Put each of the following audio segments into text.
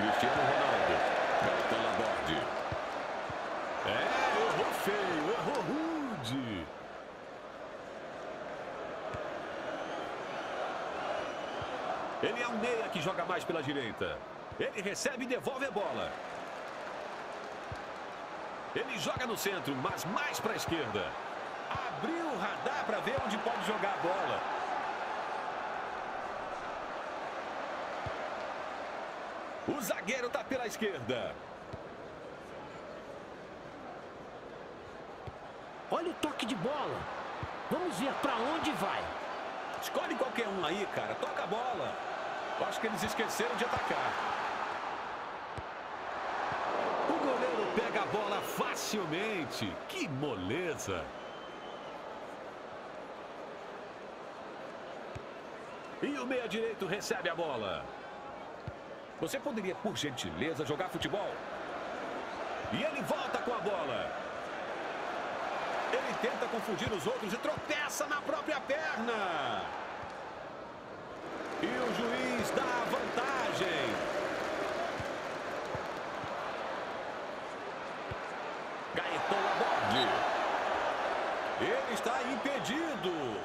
Cristiano Ronaldo. Gaetan Laborde. É, errou feio, errou rude. Ele é um meia que joga mais pela direita. Ele recebe e devolve a bola. Ele joga no centro, mas mais para a esquerda. Abriu o radar para ver onde pode jogar a bola. O zagueiro está pela esquerda. Olha o toque de bola. Vamos ver para onde vai. Escolhe qualquer um aí, cara. Toca a bola. Eu acho que eles esqueceram de atacar. O goleiro pega a bola facilmente. Que moleza. E o meia-direito recebe a bola. Você poderia, por gentileza, jogar futebol? E ele volta com a bola. Ele tenta confundir os outros e tropeça na própria perna. E o juiz dá a vantagem. Gaetan Laborde. Ele está impedido.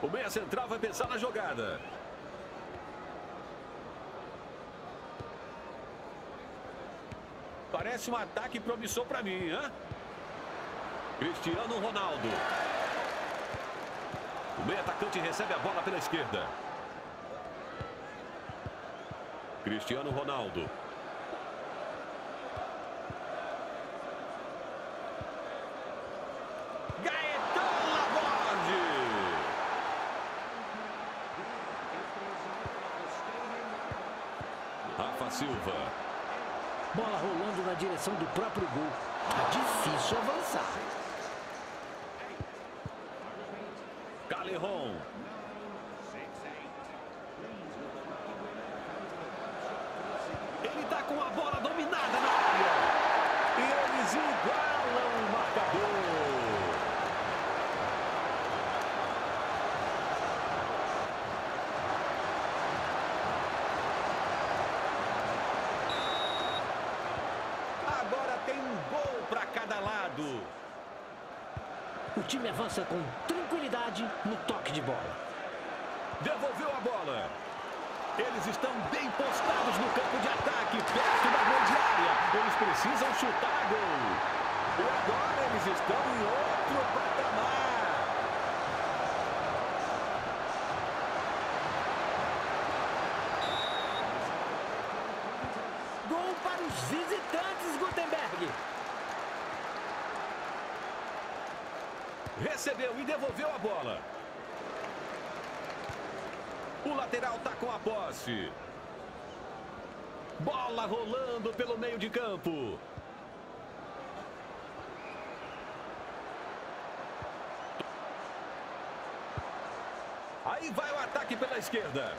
O meia central vai pensar na jogada. Parece um ataque promissor para mim, hein? Cristiano Ronaldo. O meio atacante recebe a bola pela esquerda. Cristiano Ronaldo. Gaetan Laborde. Rafa Bola rolando na direção do próprio gol. Tá difícil avançar. Caleron. Ele tá com a bola dominada na área. E eles igualam o marcador. Agora tem um gol para cada lado. Avança com tranquilidade no toque de bola. Devolveu a bola. Eles estão bem postados no campo de ataque, perto da grande área. Eles precisam chutar gol. E agora eles estão em outro patamar. Gol para os visitantes, Gutenberg. Recebeu e devolveu a bola. O lateral está com a posse. Bola rolando pelo meio de campo. Aí vai o ataque pela esquerda.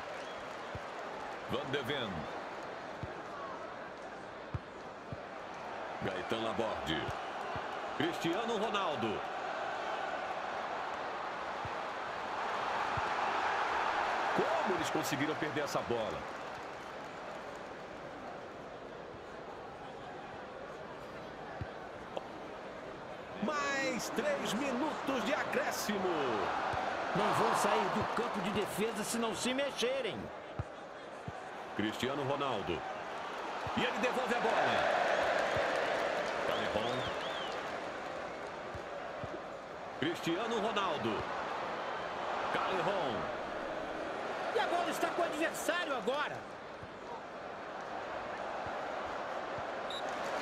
Van de Ven. Gaetan Laborde. Cristiano Ronaldo. Como eles conseguiram perder essa bola? Mais três minutos de acréscimo. Não vão sair do campo de defesa se não se mexerem. Cristiano Ronaldo. E ele devolve a bola. Calepon. Cristiano Ronaldo. Calerron. E a bola está com o adversário agora.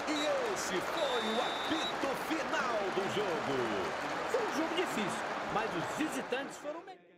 E esse foi o apito final do jogo. Foi um jogo difícil, mas os visitantes foram melhores.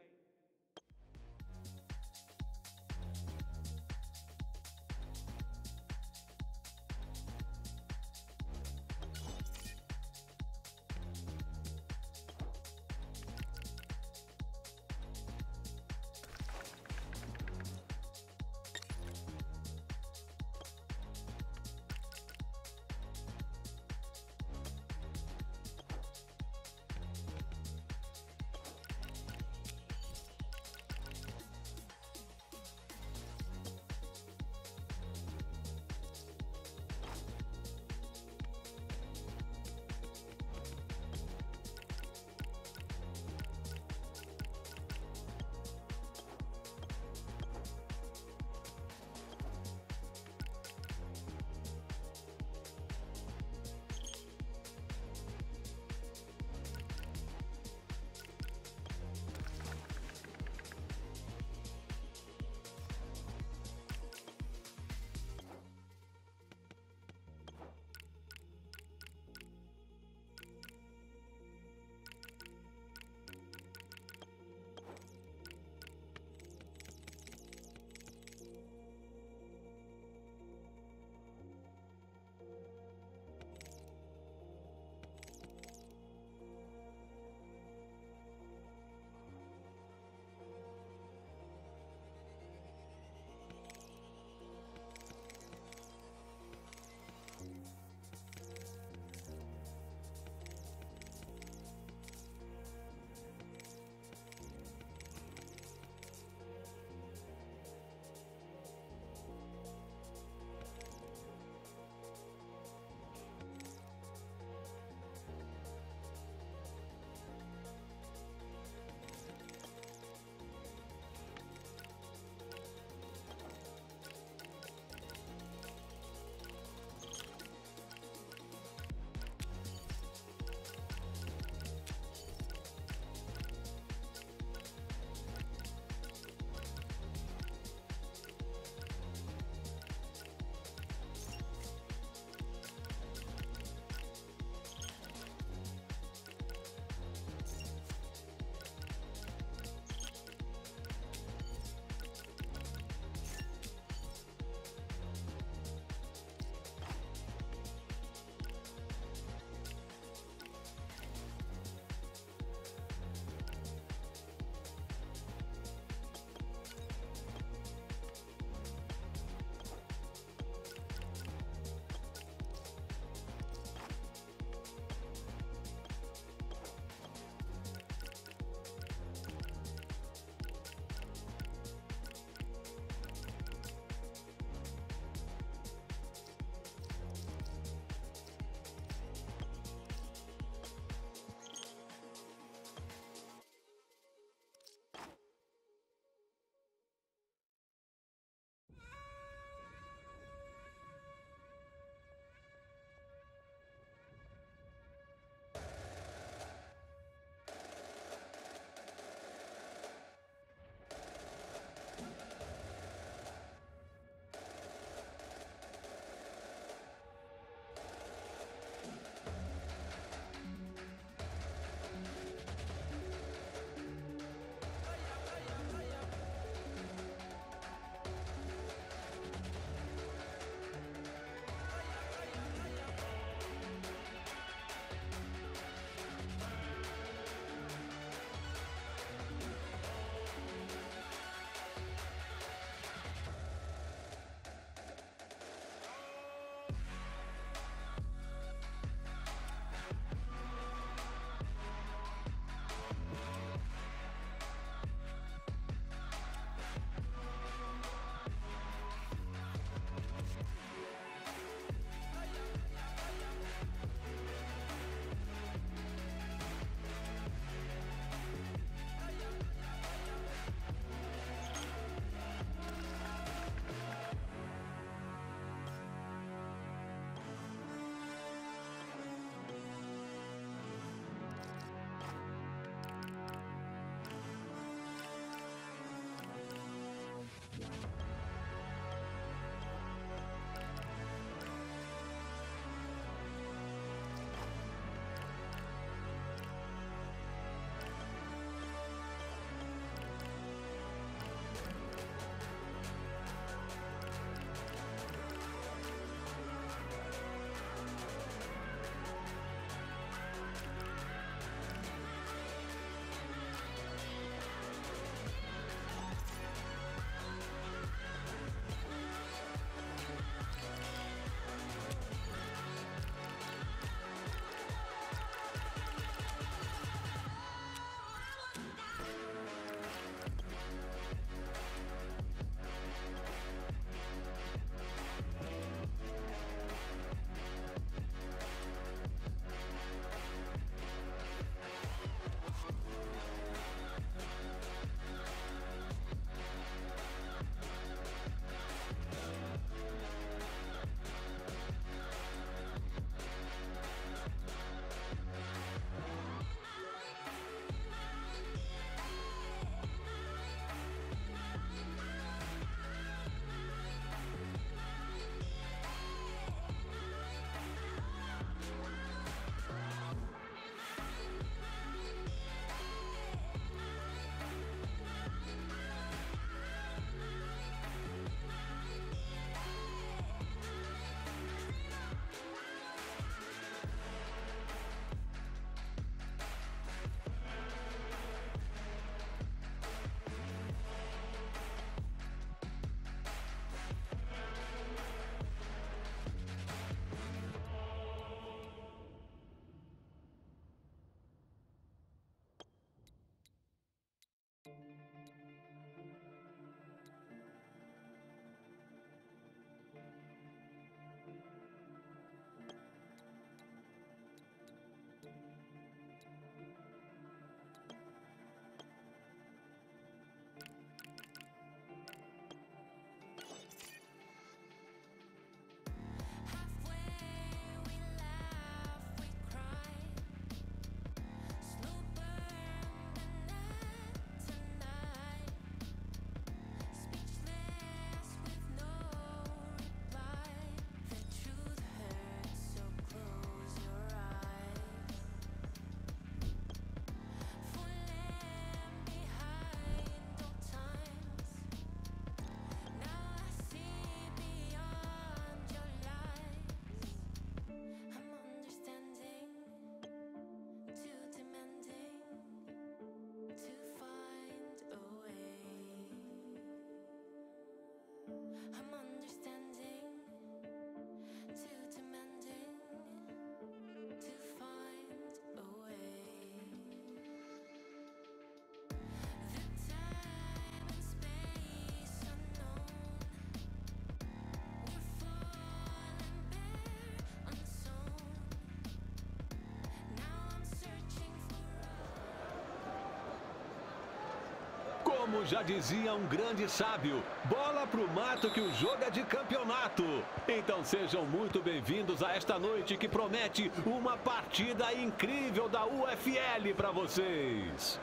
Como já dizia um grande sábio, bola pro mato que o jogo é de campeonato. Então sejam muito bem-vindos a esta noite que promete uma partida incrível da UFL para vocês.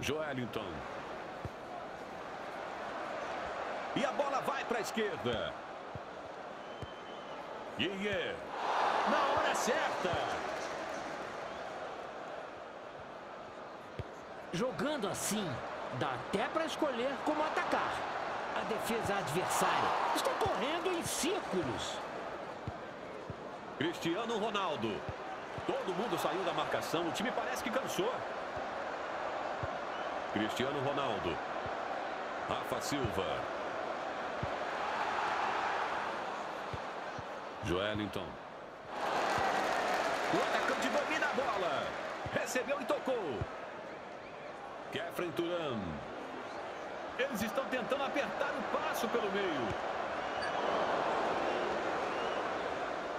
Joelinton. E a bola vai para a esquerda. Iê, na hora certa. Jogando assim, dá até para escolher como atacar. A defesa adversária está correndo em círculos. Cristiano Ronaldo. Todo mundo saiu da marcação, o time parece que cansou. Cristiano Ronaldo. Rafa Silva. Joelinton. O atacante domina a bola. Recebeu e tocou. Kefren Turan. Eles estão tentando apertar o passo pelo meio.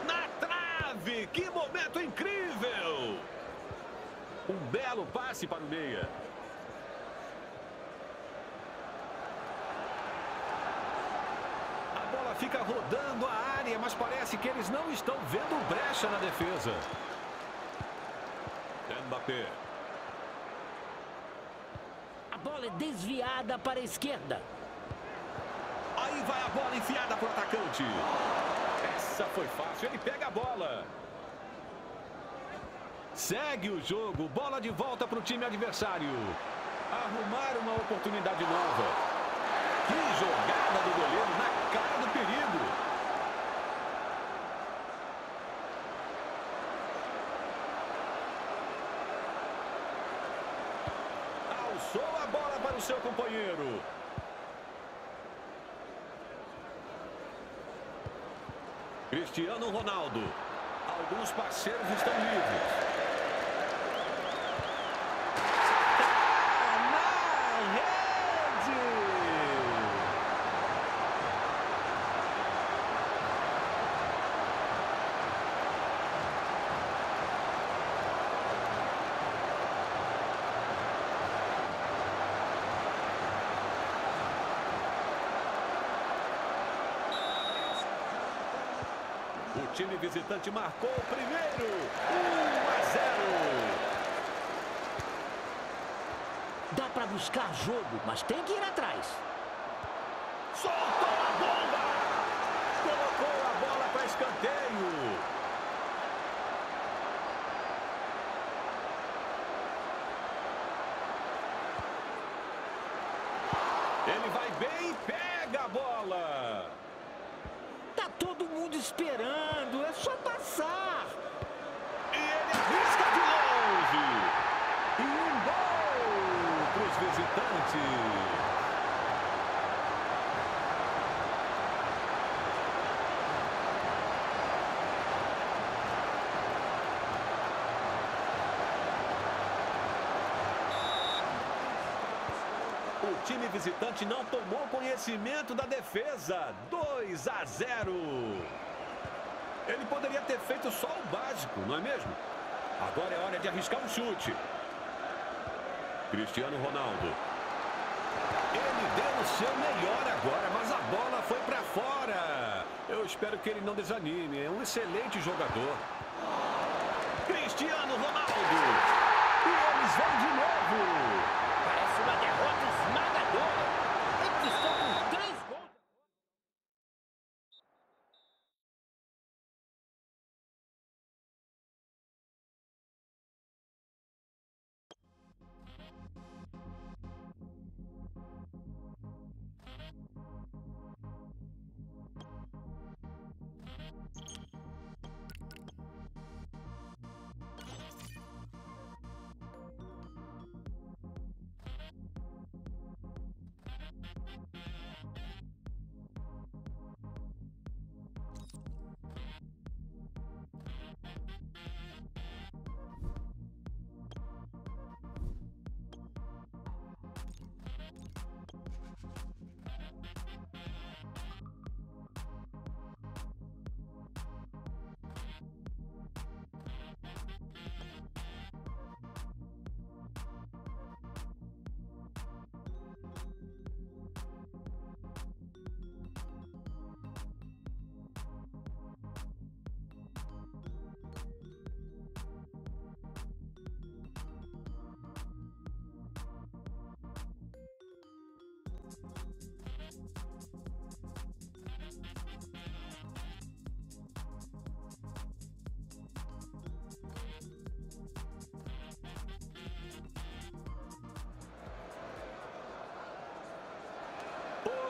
Na trave! Que momento incrível! Um belo passe para o meia. A bola fica rodando a área, mas parece que eles não estão vendo brecha na defesa. Mbappé. Bola é desviada para a esquerda. Aí vai a bola enfiada para o atacante. Essa foi fácil, ele pega a bola. Segue o jogo, bola de volta para o time adversário. Arrumar uma oportunidade nova. Que jogada do goleiro na cara do perigo. Alçou a bola para o seu companheiro. Cristiano Ronaldo. Alguns parceiros estão livres. Time visitante marcou o primeiro. 1 a 0. Dá para buscar jogo, mas tem que ir atrás. Soltou a bomba! Colocou a bola para escanteio. Ele vai bem e pega a bola. Esperando, é só passar. E ele arrisca de longe. E um gol para os visitantes. O time visitante não tomou conhecimento da defesa. 2 a 0. Ele poderia ter feito só o básico, não é mesmo? Agora é hora de arriscar um chute. Cristiano Ronaldo. Ele deu o seu melhor agora, mas a bola foi para fora. Eu espero que ele não desanime. É um excelente jogador. Cristiano Ronaldo. E eles vão de novo.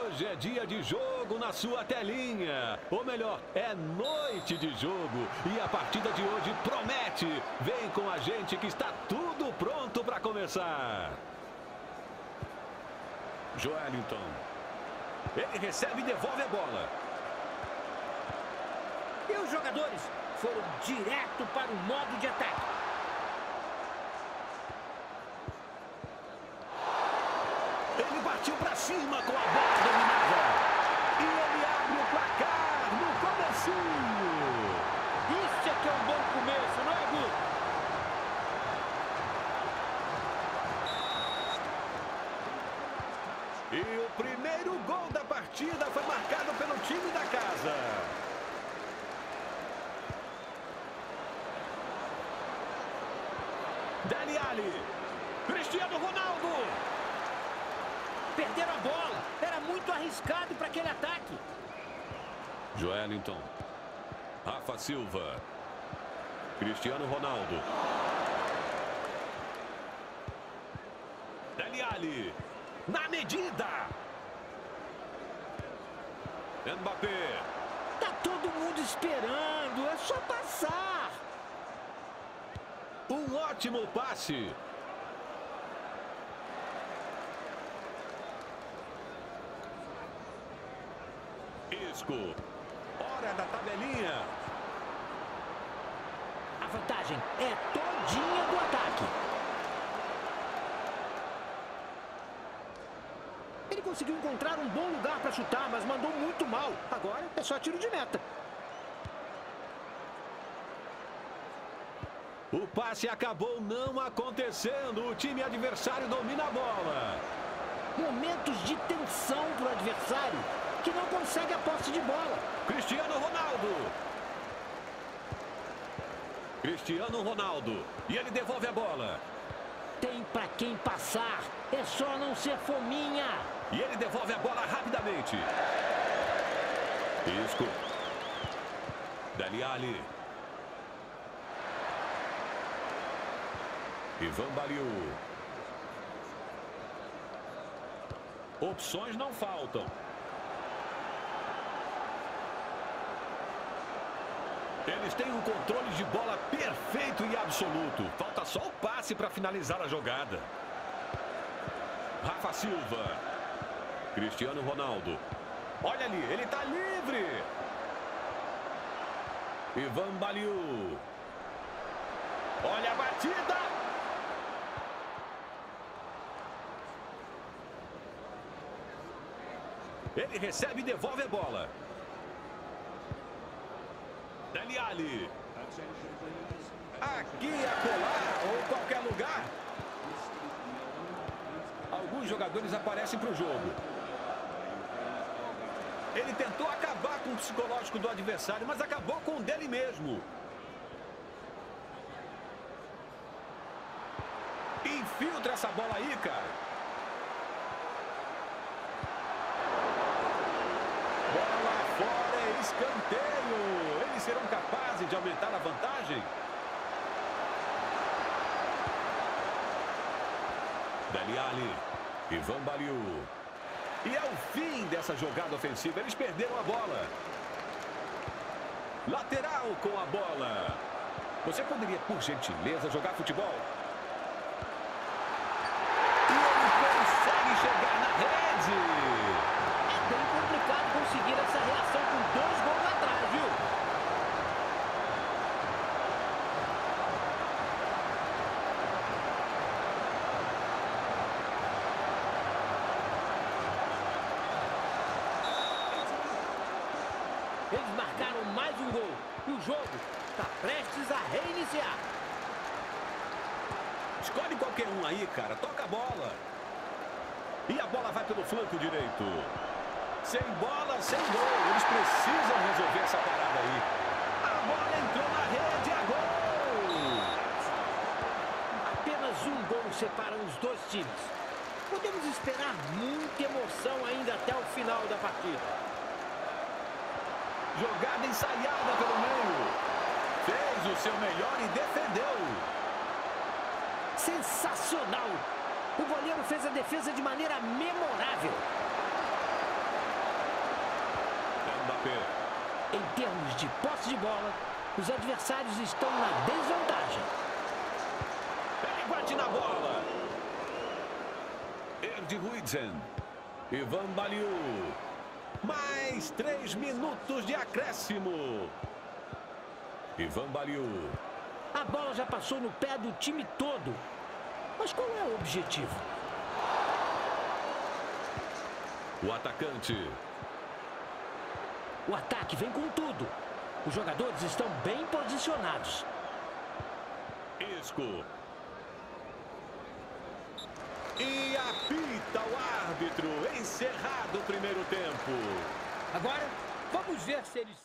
Hoje é dia de jogo na sua telinha. Ou melhor, é noite de jogo. E a partida de hoje promete. Vem com a gente que está tudo pronto para começar. Joelinton. Ele recebe e devolve a bola. E os jogadores foram direto para o modo de ataque. Ele partiu para cima com a bola dominada. E ele abre o placar no comecinho. Isso é que é um bom começo, não é, Guto? E o primeiro gol da partida foi marcado pelo time da casa. Dali Ali. Cristiano Ronaldo. Perderam a bola. Era muito arriscado para aquele ataque. Joelinton. Rafa Silva. Cristiano Ronaldo. Dali Ali. Na medida. Mbappé. Tá todo mundo esperando. É só passar. Um ótimo passe. Isco. Hora da tabelinha. A vantagem é todinha do ataque. Ele conseguiu encontrar um bom lugar para chutar, mas mandou muito mal. Agora é só tiro de meta. O passe acabou não acontecendo. O time adversário domina a bola. Momentos de tensão para o adversário, que não consegue a posse de bola. Cristiano Ronaldo. Cristiano Ronaldo. E ele devolve a bola. Tem para quem passar. É só não ser fominha. E ele devolve a bola rapidamente. Isco. Dali Ali. Ivan Baliu. Opções não faltam. Eles têm um controle de bola perfeito e absoluto. Falta só o passe para finalizar a jogada. Rafa Silva. Cristiano Ronaldo. Olha ali, ele está livre. Ivan Baliu. Olha a batida. Ele recebe e devolve a bola. Dali Ali. Aqui, acolá ou qualquer lugar. Alguns jogadores aparecem para o jogo. Ele tentou acabar com o psicológico do adversário, mas acabou com o dele mesmo. Infiltra essa bola aí, cara. Bola fora, é escanteio. Serão capazes de aumentar a vantagem? Dali Ali. Ivan Baliu. E é o fim dessa jogada ofensiva. Eles perderam a bola. Lateral com a bola. Você poderia, por gentileza, jogar futebol? E ele consegue chegar na rede. É bem complicado conseguir essa reação com dois gols atrás, viu? Eles marcaram mais um gol. E o jogo está prestes a reiniciar. Escolhe qualquer um aí, cara. Toca a bola. E a bola vai pelo flanco direito. Sem bola, sem gol. Eles precisam resolver essa parada aí. A bola entrou na rede, é gol! Apenas um gol separa os dois times. Podemos esperar muita emoção ainda até o final da partida. Jogada ensaiada pelo meio. Fez o seu melhor e defendeu. Sensacional! O goleiro fez a defesa de maneira memorável. Mbappé. Em termos de posse de bola, os adversários estão na desvantagem. Ele bate na bola. Erdi Huidzen. Ivan Baliu. Mais três minutos de acréscimo. Ivan Baliu. A bola já passou no pé do time todo. Mas qual é o objetivo? O atacante. O ataque vem com tudo. Os jogadores estão bem posicionados. Isco. E apita o árbitro. Encerrado o primeiro tempo. Agora, vamos ver se eles...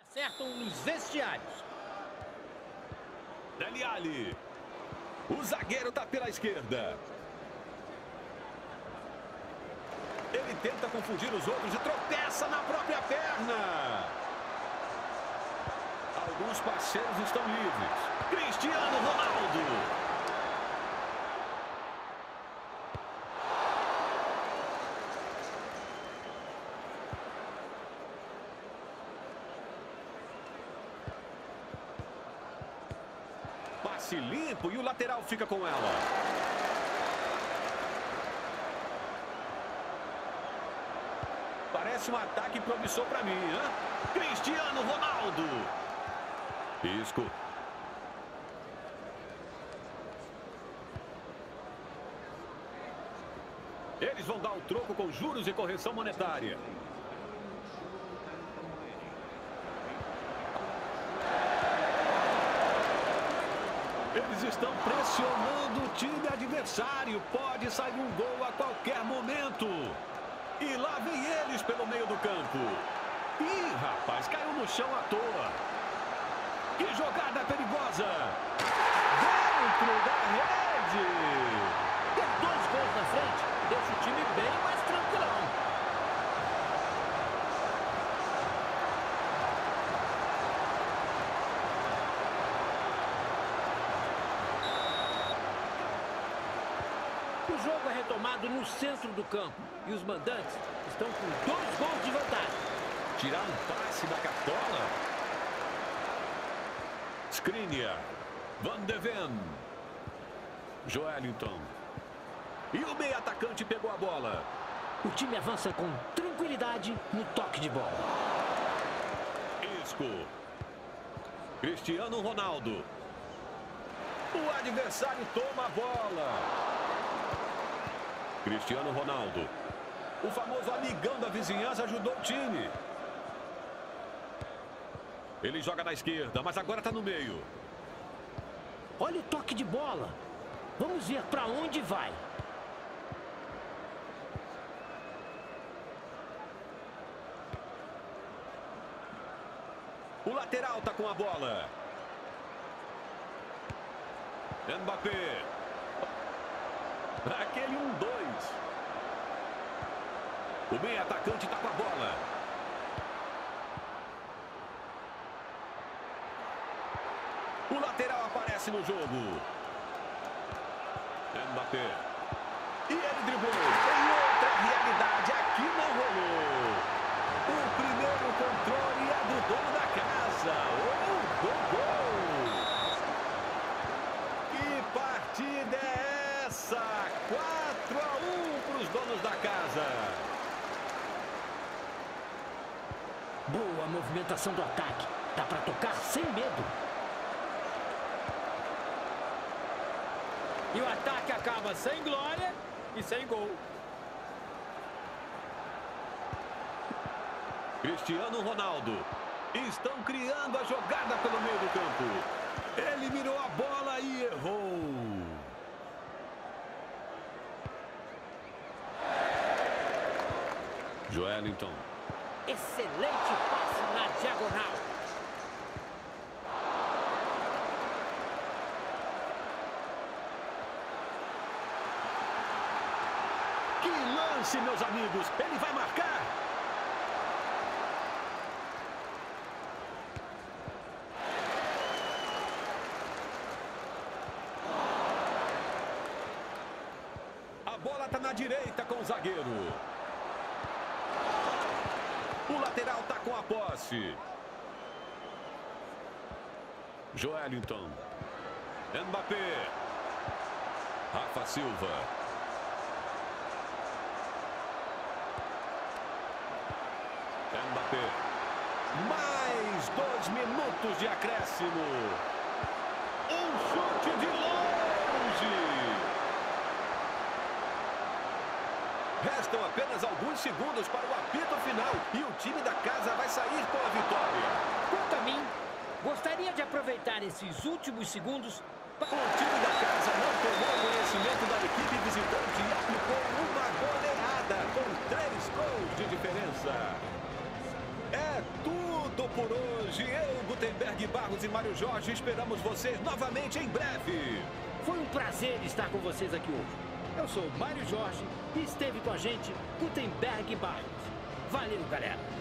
Acertam nos vestiários. Ali. O zagueiro está pela esquerda. Ele tenta confundir os outros e tropeça na própria perna. Alguns parceiros estão livres. Cristiano Ronaldo. Passe limpo e o lateral fica com ela. Parece um ataque promissor para mim, hein? Cristiano Ronaldo. Isco. Eles vão dar o troco com juros e correção monetária. Eles estão pressionando o time adversário. Pode sair um gol a qualquer momento. E lá vem eles pelo meio do campo. Ih, rapaz, caiu no chão à toa. Que jogada perigosa. Dentro da rede. Ter dois gols na frente deixa o time bem mais O jogo é retomado no centro do campo e os mandantes estão com dois gols de vantagem. Tirar um passe da cartola. Skriniar. Van de Ven. Joelinton. E o meio atacante pegou a bola. O time avança com tranquilidade no toque de bola. Isco. Cristiano Ronaldo. O adversário toma a bola. Cristiano Ronaldo. O famoso amigão da vizinhança ajudou o time. Ele joga na esquerda, mas agora está no meio. Olha o toque de bola. Vamos ver para onde vai. O lateral está com a bola. Mbappé. Aquele 1-2. O meio atacante está com a bola. O lateral aparece no jogo. Mbappé. E ele driblou. Em outra realidade, aqui não rolou. O primeiro controle é do dono da casa. Oh, gol, gol. Que partida é essa? 4 a 1 para os donos da casa. Boa movimentação do ataque. Dá para tocar sem medo. E o ataque acaba sem glória e sem gol. Cristiano Ronaldo. Estão criando a jogada pelo meio do campo. Ele mirou a bola e errou. Joelinton. Excelente passe na diagonal. Que lance, meus amigos. Ele vai marcar. A bola está na direita com o zagueiro. Posse. Joelinton. Mbappé. Rafa Silva. Mbappé. Mais dois minutos de acréscimo. Um chute de longe. Restam apenas alguns segundos para o apito final e o time da casa vai sair com a vitória. Quanto a mim, gostaria de aproveitar esses últimos segundos o time da casa não tomou conhecimento da equipe visitante e aplicou uma goleada com três gols de diferença. É tudo por hoje. Eu, Gutenberg Barros e Mário Jorge esperamos vocês novamente em breve. Foi um prazer estar com vocês aqui hoje. Eu sou Mário Jorge e esteve com a gente Gutenberg Barros. Valeu, galera.